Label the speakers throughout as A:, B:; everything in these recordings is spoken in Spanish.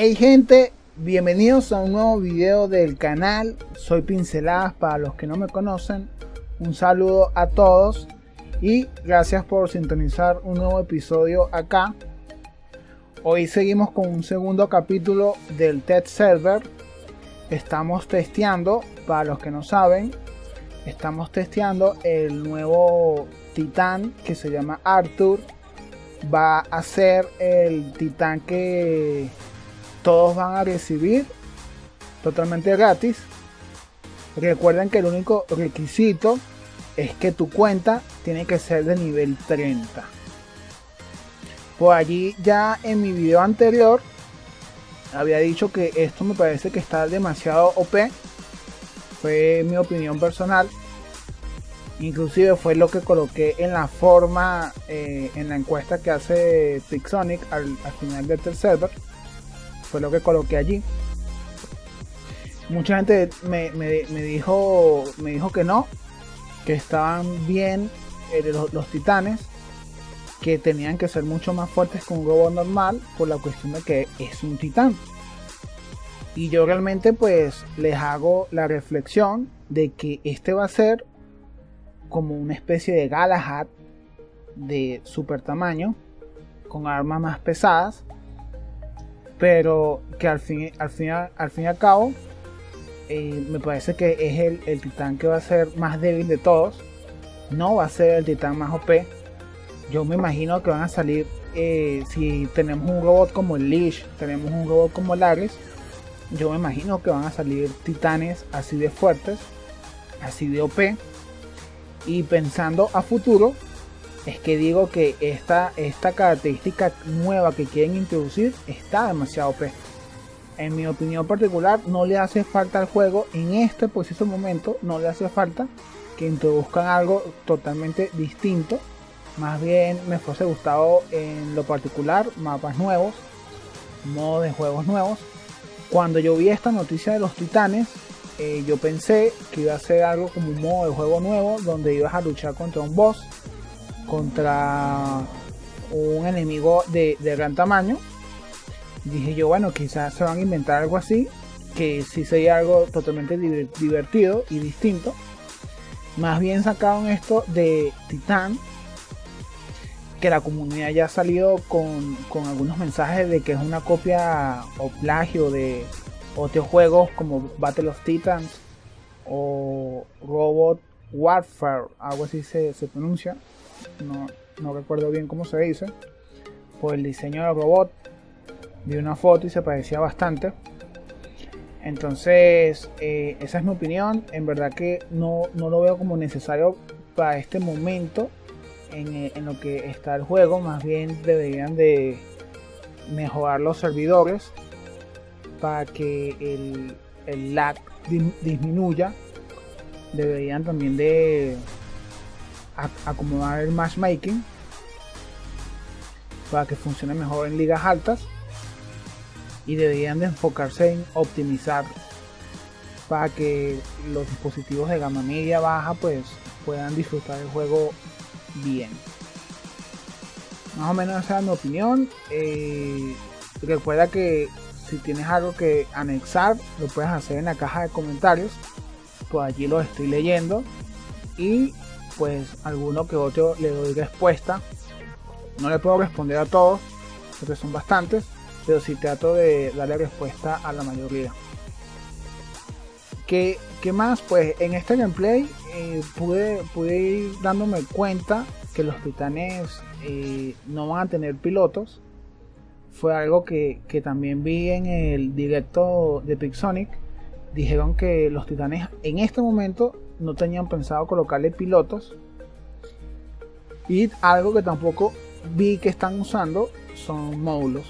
A: Hey gente, bienvenidos a un nuevo video del canal. Soy Pinceladas para los que no me conocen. Un saludo a todos y gracias por sintonizar un nuevo episodio acá. Hoy seguimos con un segundo capítulo del TED Server. Estamos testeando, para los que no saben, estamos testeando el nuevo titán que se llama Arthur. Va a ser el titán que todos van a recibir totalmente gratis. Recuerden que el único requisito es que tu cuenta tiene que ser de nivel 30. Por allí ya en mi video anterior había dicho que esto me parece que está demasiado OP. Fue mi opinión personal. Inclusive fue lo que coloqué en la forma, eh, en la encuesta que hace Pixonic al, al final del tercer server fue lo que coloqué allí. Mucha gente me, dijo, me dijo que no, que estaban bien eh, los, titanes, que tenían que ser mucho más fuertes que un robot normal por la cuestión de que es un titán. Y yo realmente pues les hago la reflexión de que este va a ser como una especie de Galahad de super tamaño, con armas más pesadas, pero que al fin, al fin, al fin y al cabo eh, me parece que es el, el, titán que va a ser más débil de todos. No va a ser el titán más OP. Yo me imagino que van a salir, eh, si tenemos un robot como el Leash, tenemos un robot como el Ares, yo me imagino que van a salir titanes así de fuertes, así de OP. Y pensando a futuro, es que digo que esta, esta característica nueva que quieren introducir está demasiado OP. En mi opinión particular, no le hace falta al juego en este preciso momento, no le hace falta que introduzcan algo totalmente distinto. Más bien me fuese gustado en lo particular mapas nuevos, modos de juegos nuevos. Cuando yo vi esta noticia de los titanes, eh, yo pensé que iba a ser algo como un modo de juego nuevo donde ibas a luchar contra un boss contra un enemigo de, gran tamaño. Dije yo, bueno, quizás se van a inventar algo así, que sí sería algo totalmente divertido y distinto. Más bien sacaron esto de Titán, que la comunidad ya ha salido con, con, algunos mensajes de que es una copia o plagio de otros juegos como Battle of Titans o Robot Warfare, algo así se, se pronuncia no, recuerdo bien cómo se dice, por el diseño del robot. Vi una foto y se parecía bastante. Entonces, eh, esa es mi opinión. En verdad que no, lo veo como necesario para este momento eh, en, lo que está el juego. Más bien deberían de mejorar los servidores para que el, el lag disminuya. Deberían también de acomodar el matchmaking para que funcione mejor en ligas altas y deberían de enfocarse en optimizar para que los dispositivos de gama media baja pues puedan disfrutar el juego bien. Más o menos esa es mi opinión. Eh, recuerda que si tienes algo que anexar lo puedes hacer en la caja de comentarios. Pues allí lo estoy leyendo. Y pues alguno que otro le doy respuesta. No le puedo responder a todos, porque son bastantes, pero sí trato de darle respuesta a la mayoría. ¿Qué, más? Pues en este gameplay eh, pude, pude ir dándome cuenta que los titanes eh, no van a tener pilotos. Fue algo que, que también vi en el directo de Pixonic. Dijeron que los titanes en este momento no tenían pensado colocarle pilotos. Y algo que tampoco vi que están usando son módulos.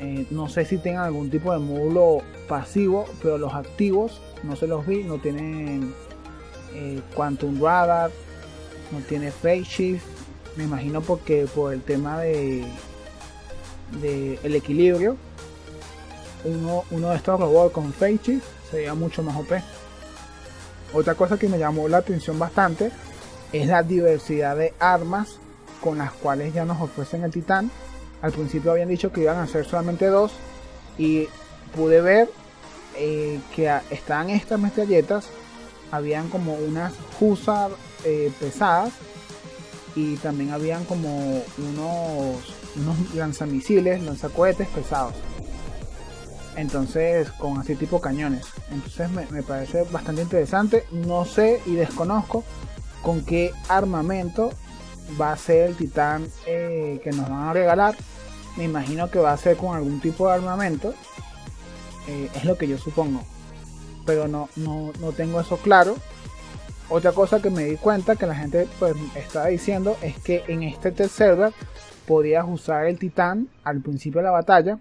A: Eh, no sé si tengan algún tipo de módulo pasivo, pero los activos no se los vi. No tienen eh, Quantum Radar, no tiene Phase Shift. Me imagino porque por el tema de, de el equilibrio. Uno, uno de estos robots con Phase Shift sería mucho más OP. Otra cosa que me llamó la atención bastante es la diversidad de armas con las cuales ya nos ofrecen el titán. Al principio habían dicho que iban a ser solamente dos y pude ver eh, que estaban estas metralletas, habían como unas Husar eh, pesadas y también habían como unos, unos lanzamisiles, lanzacohetes pesados. Entonces, con así tipo cañones. Entonces me, parece bastante interesante. No sé y desconozco con qué armamento va a ser el titán eh, que nos van a regalar. Me imagino que va a ser con algún tipo de armamento. Eh, es lo que yo supongo. Pero no, no, no tengo eso claro. Otra cosa que me di cuenta que la gente pues, estaba diciendo es que en este tercer podías usar el titán al principio de la batalla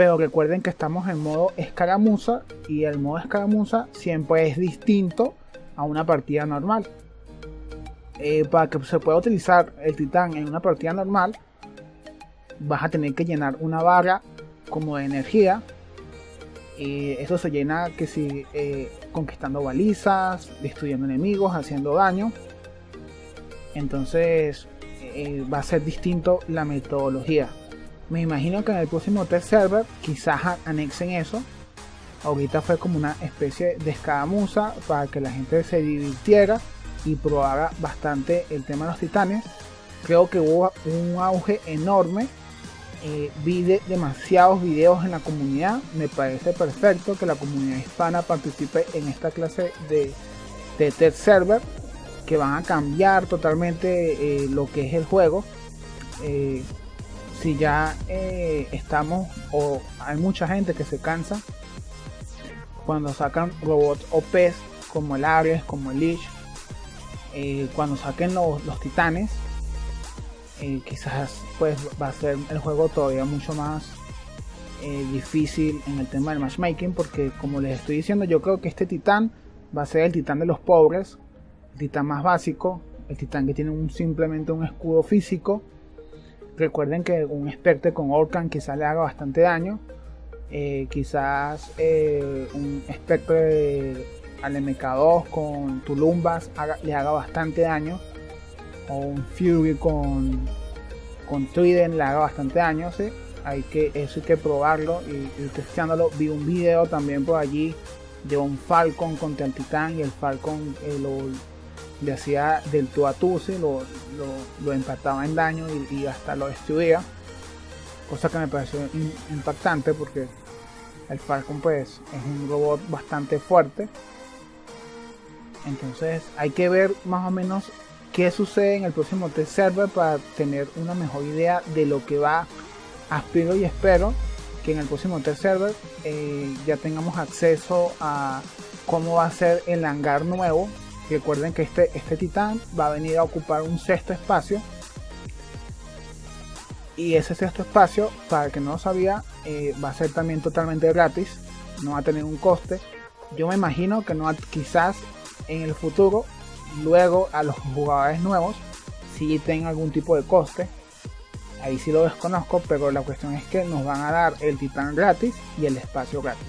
A: pero recuerden que estamos en modo escaramuza y el modo escaramuza siempre es distinto a una partida normal. Eh, para que se pueda utilizar el titán en una partida normal, vas a tener que llenar una barra como de energía. Y eso se llena que si eh, conquistando balizas, destruyendo enemigos, haciendo daño. Entonces eh, va a ser distinto la metodología. Me imagino que en el próximo test server quizás anexen eso. Ahorita fue como una especie de escaramuza para que la gente se divirtiera y probara bastante el tema de los titanes. Creo que hubo un auge enorme. Eh, vi demasiados videos en la comunidad. Me parece perfecto que la comunidad hispana participe en esta clase de, de test server que van a cambiar totalmente eh, lo que es el juego. Eh, si ya eh, estamos o hay mucha gente que se cansa cuando sacan robots OP como el Ares, como el Lich, eh, cuando saquen los, titanes, eh, quizás pues va a ser el juego todavía mucho más difícil en el tema del matchmaking porque como les estoy diciendo yo creo que este titán va a ser el titán de los pobres, el titán más básico, el titán que tiene simplemente un escudo físico Recuerden que un experto con Orcan quizás le haga bastante daño. Eh, quizás eh, un experto al MK2 con Tulumbas le haga bastante daño. O un Fury con, con Trident le haga bastante daño. Hay que, eso hay que probarlo y, y. Vi un video también por allí de un Falcon contra el Titán y el Falcon eh, lo, le hacía del tú a tú, lo, lo, empataba en daño y, hasta lo destruía. Cosa que me pareció impactante porque el Falcon pues es un robot bastante fuerte. Entonces hay que ver más o menos qué sucede en el próximo test server para tener una mejor idea de lo que va. Aspiro y espero que en el próximo test server eh, ya tengamos acceso a cómo va a ser el hangar nuevo Recuerden que este, este titán va a venir a ocupar un sexto espacio. Y ese sexto espacio, para el que no lo sabía, eh, va a ser también totalmente gratis. No va a tener un coste. Yo me imagino que no quizás en el futuro, luego a los jugadores nuevos, si tengan algún tipo de coste. Ahí sí lo desconozco, pero la cuestión es que nos van a dar el titán gratis y el espacio gratis.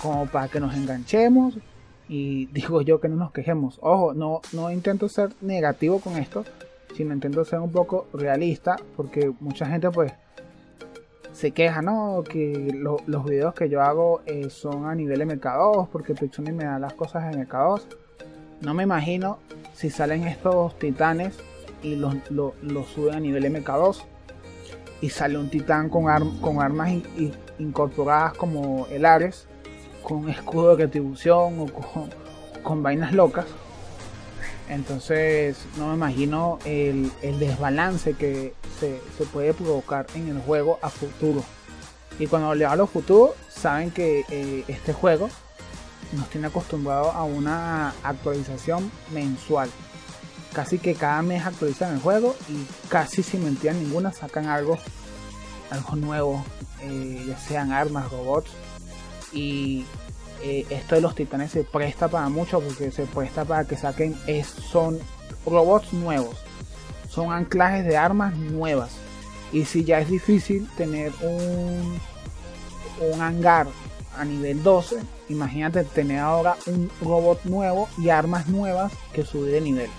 A: Como para que nos enganchemos, y digo yo que no nos quejemos. Ojo, no, no intento ser negativo con esto, sino intento ser un poco realista, porque mucha gente pues se queja, ¿no? Que los videos que yo hago eh, son a nivel MK2, porque Pixuni me da las cosas en MK2. No me imagino si salen estos titanes y los, suben a nivel MK2 y sale un titán con, con armas incorporadas como el Ares con escudo de retribución o con, vainas locas. Entonces no me imagino el, desbalance que se, puede provocar en el juego a futuro. Y cuando le hablo futuro, saben que eh, este juego nos tiene acostumbrado a una actualización mensual. Casi que cada mes actualizan el juego y casi sin mentir ninguna sacan algo, algo nuevo, eh, ya sean armas, robots y eh, esto de los titanes se presta para mucho porque se presta para que saquen son robots nuevos. Son anclajes de armas nuevas. Y si ya es difícil tener un un hangar a nivel 12 imagínate tener ahora un robot nuevo y armas nuevas que subir de nivel.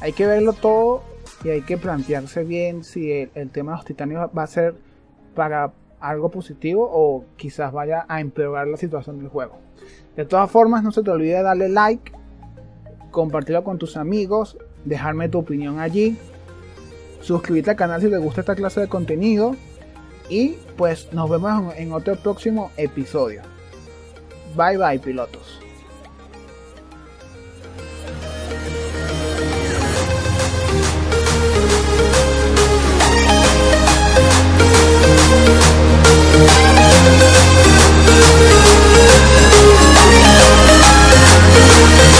A: Hay que verlo todo y hay que plantearse bien si el, el tema de los titanes va a ser para algo positivo o quizás vaya a empeorar la situación del juego. De todas formas, no se te olvide darle like, compartirlo con tus amigos, dejarme tu opinión allí, suscribirte al canal si te gusta esta clase de contenido y pues nos vemos en otro próximo episodio. Bye bye pilotos.